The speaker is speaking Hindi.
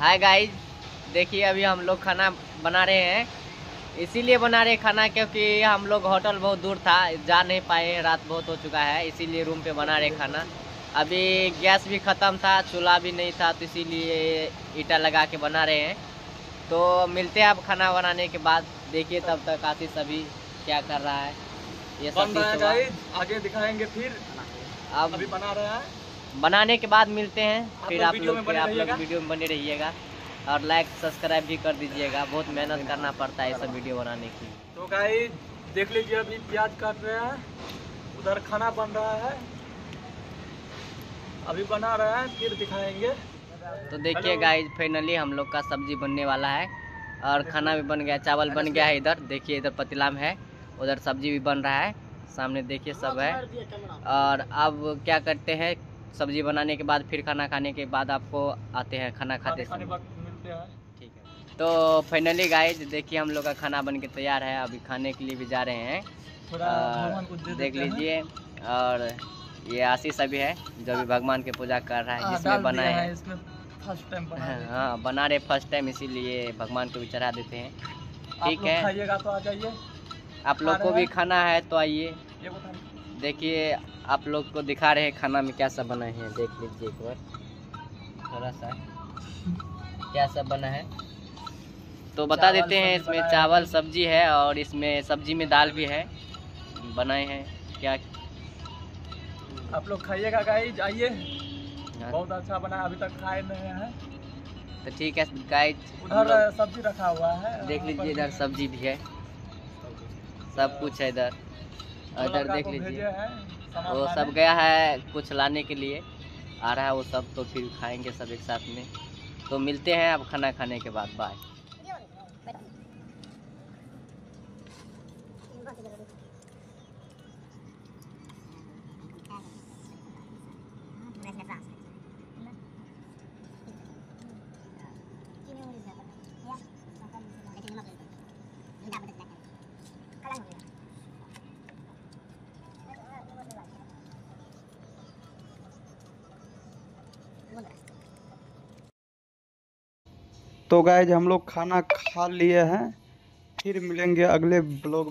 हाय गाइस देखिए अभी हम लोग खाना बना रहे हैं। इसीलिए बना रहे खाना क्योंकि हम लोग होटल बहुत दूर था जा नहीं पाए रात बहुत हो चुका है इसीलिए रूम पे बना रहे खाना। अभी गैस भी ख़त्म था चूल्हा भी नहीं था तो इसीलिए ईटा लगा के बना रहे हैं। तो मिलते हैं अब खाना बनाने के बाद देखिए तब तक आशीष अभी क्या कर रहा है। ये सब। गाइस आगे दिखाएँगे फिर। अब अभी बना रहे हैं। बनाने के बाद मिलते हैं। फिर आप लोग आप लोग। वीडियो में बने रहिएगा। और लाइक सब्सक्राइब भी कर दीजिएगा। बहुत मेहनत करना पड़ता है ये सब वीडियो बनाने के। तो गाइस देख लीजिए अभी प्याज काट रहे हैं। उधर खाना बन रहा है। अभी बना रहे हैं फिर दिखाएँगे। तो देखिए गाइस फाइनली हम लोग का सब्ज़ी बनने वाला है। और खाना भी बन गया चावल बन गया है इधर। देखिए इधर पतीला में है। उधर सब्ज़ी भी बन रहा है। सामने देखिए सब है। और अब क्या करते हैं? सब्ज़ी बनाने के बाद फिर खाना खाने के बाद आपको आते हैं खाना खाते खाने समय। मिलते हैं। ठीक है। तो फाइनली गाइस देखिए हम लोग का खाना बन के तैयार है। अभी खाने के लिए भी जा रहे हैं। थोड़ा और देख लीजिए। और ये आशीष अभी है जो भी भगवान की पूजा कर रहा है हाँ, जिसमें बनाए हैं। इसमें फ़र्स्ट टाइम है हाँ। बना रहे फ़र्स्ट टाइम इसीलिए भगवान को भी चढ़ा देते हैं। ठीक लोग है। तो आ जाइए। आप लोग को भी खाना है तो आइए। देखिए आप लोग को दिखा रहे हैं खाना में क्या सब बना है। देख लीजिए एक बार। थोड़ा सा। क्या सब बना है? तो बता देते हैं इसमें चावल सब्ज़ी है और इसमें सब्ज़ी में दाल भी है। बनाए हैं। क्या? आप लोग खाइएगा गाइस आइए। हाँ, बहुत अच्छा बना अभी तक खाए नहीं हैं। तो ठीक है गाइज़ उधर सब्ज़ी रखा हुआ है। देख लीजिए इधर सब्ज़ी भी है। सब कुछ है इधर। इधर देख लीजिए। वो सब गया है कुछ लाने के लिए। आ रहा है वो सब तो फिर खाएँगे सब एक साथ में। तो मिलते हैं अब खाना खाने के बाद बाय तो गाइज़ हम लोग खाना खा लिए हैं। फिर मिलेंगे अगले ब्लॉग